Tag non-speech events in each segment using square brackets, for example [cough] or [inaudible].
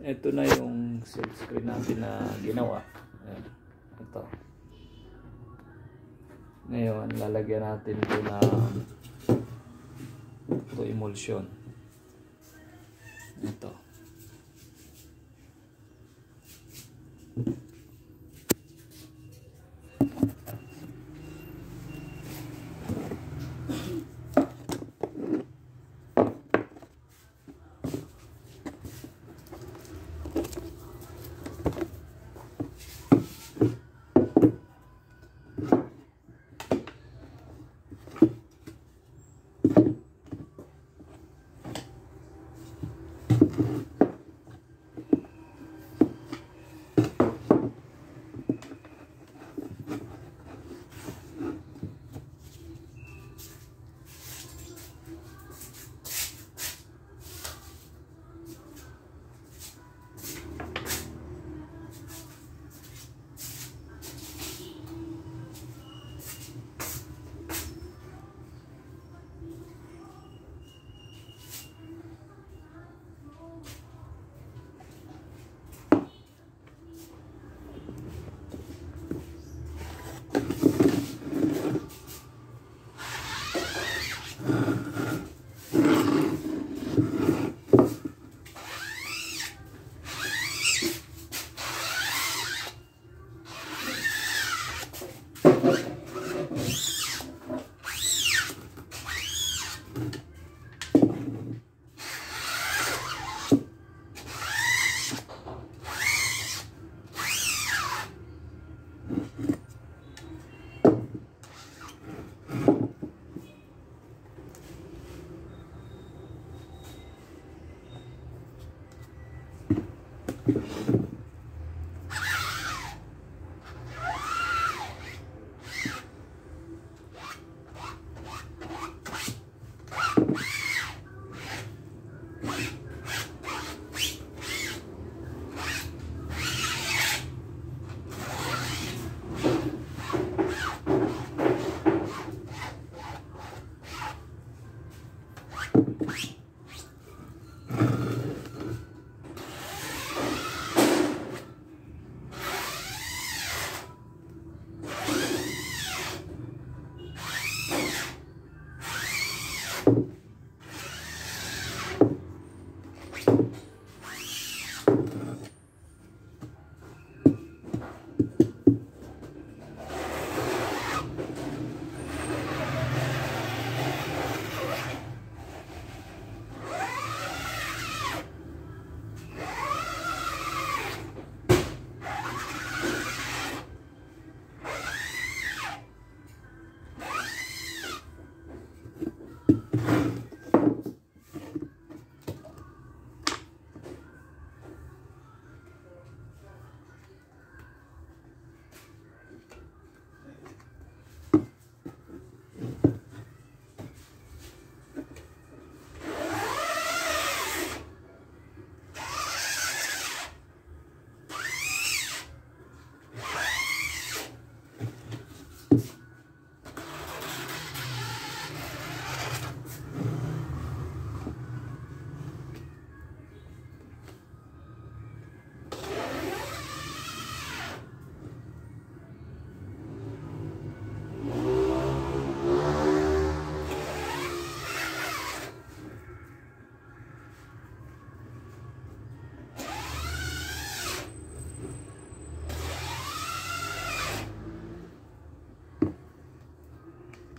ito na yung silk screen natin na ginawa. Ito. Ngayon, lalagyan natin ito na ito emulsion. Ito.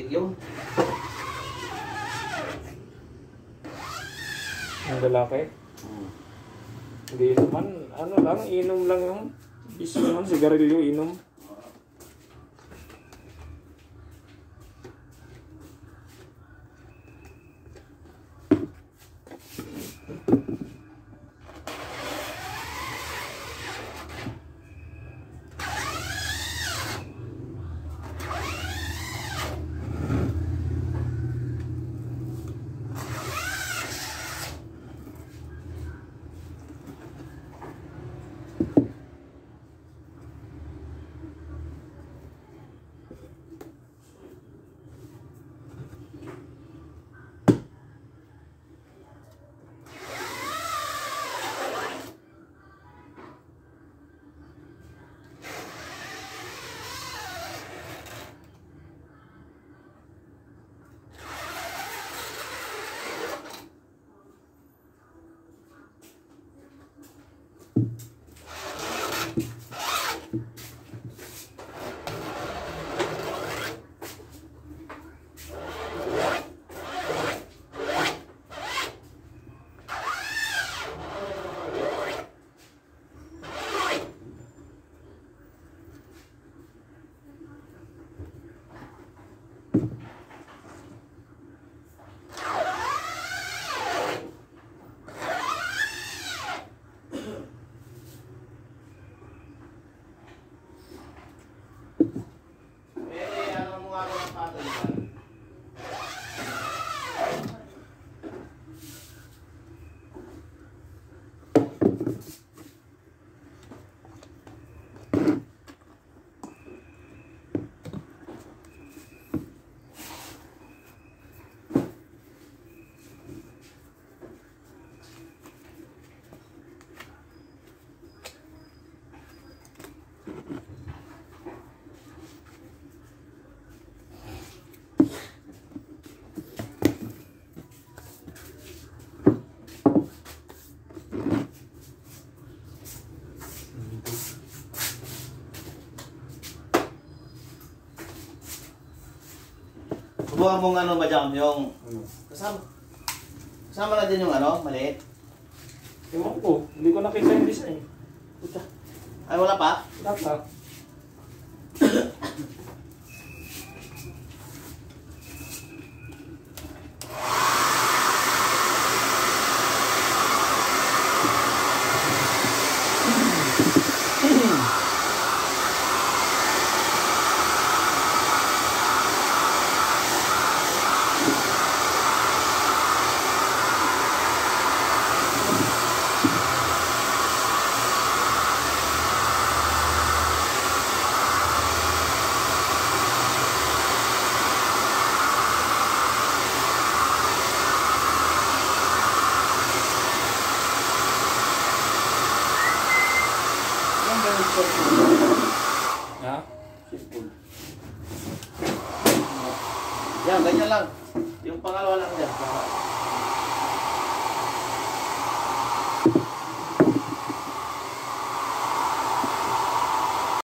Adik-adik yun. Yung lalaki. Hindi naman, ano lang, inom lang yung bis naman, sigarilyo, inom. Subukan mong ano, madam, yung Ano? kasama. Kasama na din yung ano, maliit. Ewan ko, hindi ko nakita yung design. Puta. Ay, wala pa? Wala pa. [coughs] Ha? Simple. Yan, ganyan lang. Yung pangalawa lang. Para-